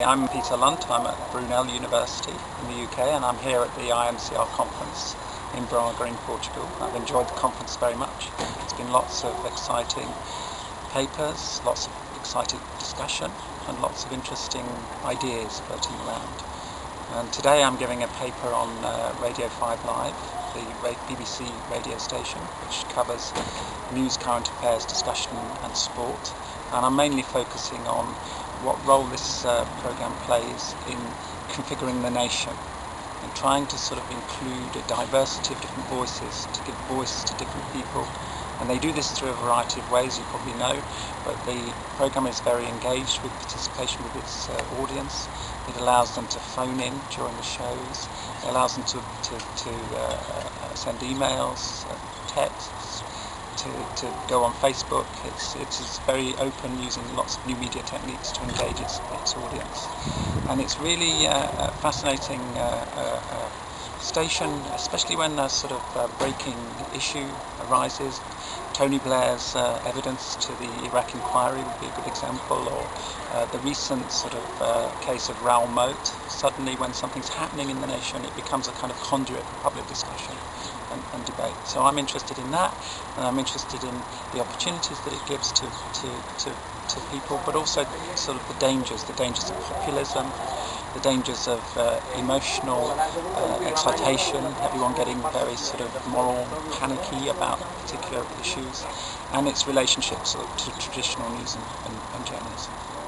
I'm Peter Lunt. I'm at Brunel University in the UK and I'm here at the IMCR conference in Braga in Portugal. I've enjoyed the conference very much. It's been lots of exciting papers, lots of exciting discussion and lots of interesting ideas floating around. And today I'm giving a paper on uh, Radio 5 Live, the BBC radio station, which covers news, current affairs, discussion and sport. And I'm mainly focusing on what role this uh, program plays in configuring the nation and trying to sort of include a diversity of different voices, to give voice to different people. And they do this through a variety of ways, you probably know, but the program is very engaged with participation with its uh, audience. It allows them to phone in during the shows. It allows them to, to, to uh, uh send emails, uh, texts, to, to go on Facebook. It's, it's very open using lots of new media techniques to engage its, its audience. And it's really uh, a fascinating uh, uh, uh, station, especially when a sort of uh, breaking issue arises. Tony Blair's uh, evidence to the Iraq inquiry would be a good example, or uh, the recent sort of uh, case of Raoul Moat. Suddenly, when something's happening in the nation, it becomes a kind of conduit for public discussion and, and, debate. So I'm interested in that, and I'm interested in the opportunities that it gives to, to, to, to people, but also sort of the dangers, the dangers of populism, the dangers of uh, emotional uh, excitation, everyone getting very sort of moral panicky about particular issues, and its relationships to traditional news and, and, and journalism.